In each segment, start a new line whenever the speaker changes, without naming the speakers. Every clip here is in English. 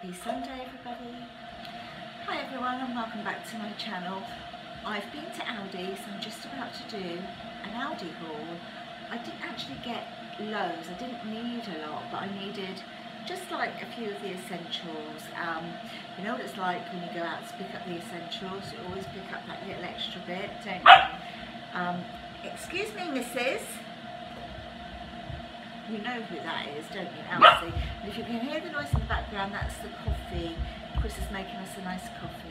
Happy Sunday everybody. Hi everyone and welcome back to my channel. I've been to Aldi so I'm just about to do an Aldi haul. I didn't actually get loads, I didn't need a lot but I needed just like a few of the essentials. Um, you know what it's like when you go out to pick up the essentials, you always pick up that little extra bit, don't you? Um, excuse me missus, you know who that is, don't you, Elsie? And if you can hear the noise in the background, that's the coffee. Chris is making us a nice coffee.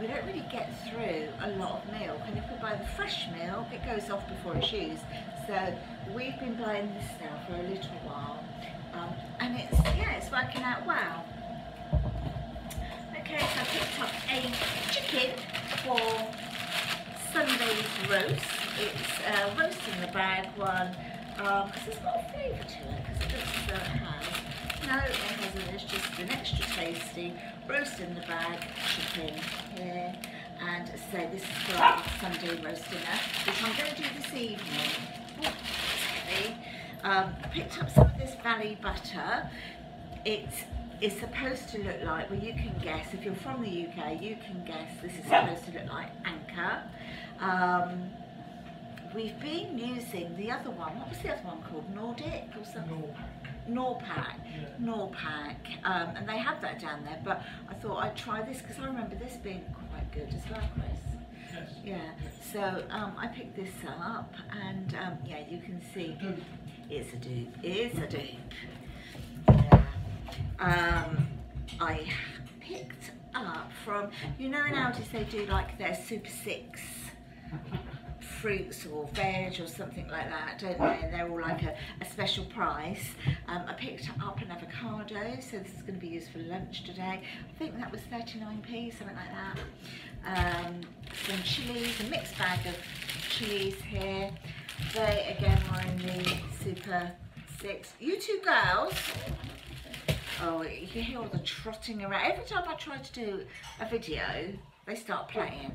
we don't really get through a lot of milk and if we buy the fresh milk it goes off before it's used. So we've been buying this now for a little while um, and it's yeah it's working out well. Okay so I picked up a chicken for Sunday's roast. It's uh, roast in the bag one because um, there's a flavour to it because it. No, it hasn't. It's just an extra tasty roast in the bag chicken here. And so this is for Sunday roast dinner, which I'm going to do this evening. Oh, um, picked up some of this Valley butter. It is supposed to look like, well you can guess, if you're from the UK, you can guess this is supposed to look like Anchor. Um, we've been using the other one, what was the other one called? Nordic or something? Norpak, yeah. Norpak, um, and they have that down there, but I thought I'd try this because I remember this being quite good as well, Chris.
Yes.
Yeah, so um, I picked this up and um, yeah, you can see it's a dupe, it's a dupe. Yeah. Um, I picked up from, you know in Aldi's they do like their Super 6 fruits or veg or something like that, don't they? And they're all like a, a special price. Um, I picked up an avocado, so this is going to be used for lunch today. I think that was 39p, something like that. Um, some chilies, a mixed bag of chilies here. They again were in the Super 6. You two girls, oh, you can hear all the trotting around. Every time I try to do a video, they start playing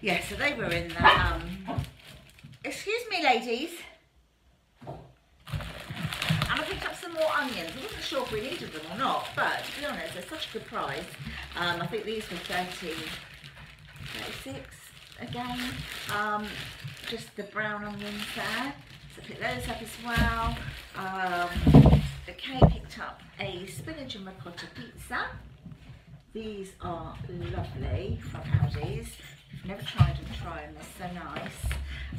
yeah, so they were in the, um, excuse me ladies. And I picked up some more onions. I wasn't sure if we needed them or not, but to be honest, they're such a good price. Um, I think these were 30, 36 again. Um, just the brown onions there. So pick those up as well. Um, okay, picked up a spinach and ricotta pizza. These are lovely from Aldi's never tried and try them, they're so nice.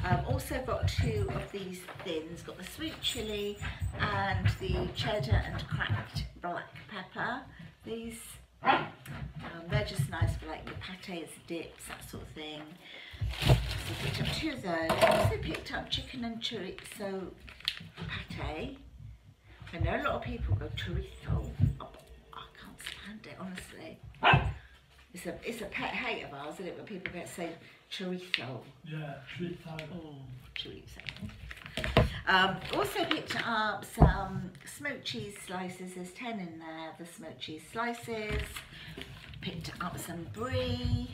Um, also got two of these thins, got the sweet chilli and the cheddar and cracked black pepper. These, um, they're just nice for like your pates, dips, that sort of thing. So picked up two of those. I also picked up chicken and chorizo pate. I know a lot of people go chorizo. Oh, I can't stand it, honestly. It's a it's a pet hate of ours, isn't it? When people get say chorizo.
Yeah, chorizo.
Oh, chorizo. Um, also picked up some smoked cheese slices. There's 10 in there, the smoked cheese slices. Picked up some brie.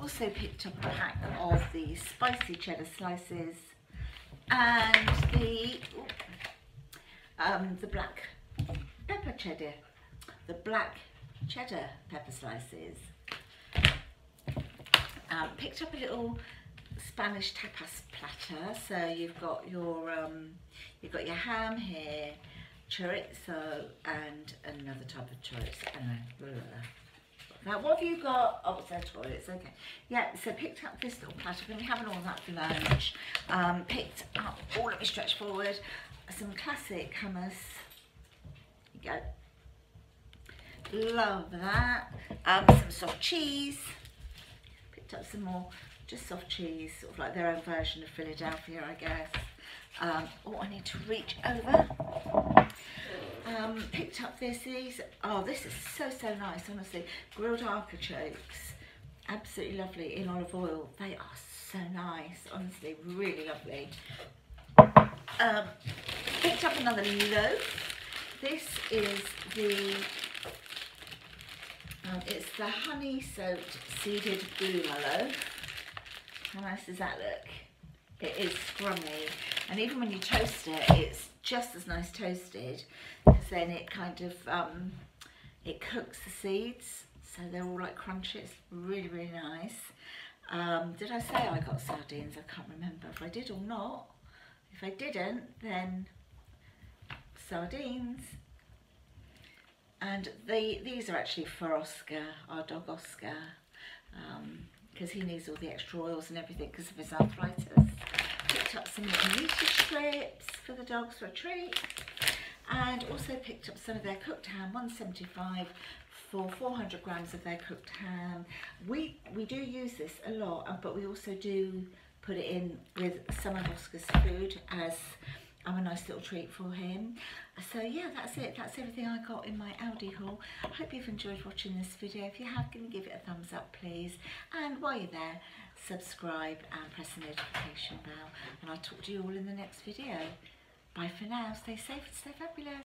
Also picked up a pack of the spicy cheddar slices. And the, um, the black pepper cheddar. The black cheddar pepper slices. Um, picked up a little Spanish tapas platter. So you've got your um, you've got your ham here, chorizo, and another type of chorizo. Now what have you got? Oh, it's toilets. Okay. Yeah. So picked up this little platter. We're having all that for lunch. Um, picked up. Oh, let me stretch forward. Some classic hummus. You go love that. Um, some soft cheese. Picked up some more just soft cheese, sort of like their own version of Philadelphia, I guess. Um, oh, I need to reach over. Um, picked up this. These. Oh, this is so so nice. Honestly, grilled artichokes, absolutely lovely in olive oil. They are so nice. Honestly, really lovely. Um, picked up another loaf. This is the it's the honey soaked seeded blue loaf. How nice does that look? It is scrummy. And even when you toast it it's just as nice toasted because then it kind of um, it cooks the seeds so they're all like crunchy. It's really really nice. Um, did I say I got sardines? I can't remember. If I did or not if I didn't then sardines and they these are actually for Oscar our dog Oscar because um, he needs all the extra oils and everything because of his arthritis. Picked up some meaty strips for the dogs for a treat and also picked up some of their cooked ham 175 for 400 grams of their cooked ham. We we do use this a lot but we also do put it in with some of Oscar's food as I'm a nice little treat for him. So yeah, that's it. That's everything I got in my Aldi haul. I hope you've enjoyed watching this video. If you have, can give it a thumbs up, please? And while you're there, subscribe and press the notification bell. And I'll talk to you all in the next video. Bye for now. Stay safe and stay fabulous.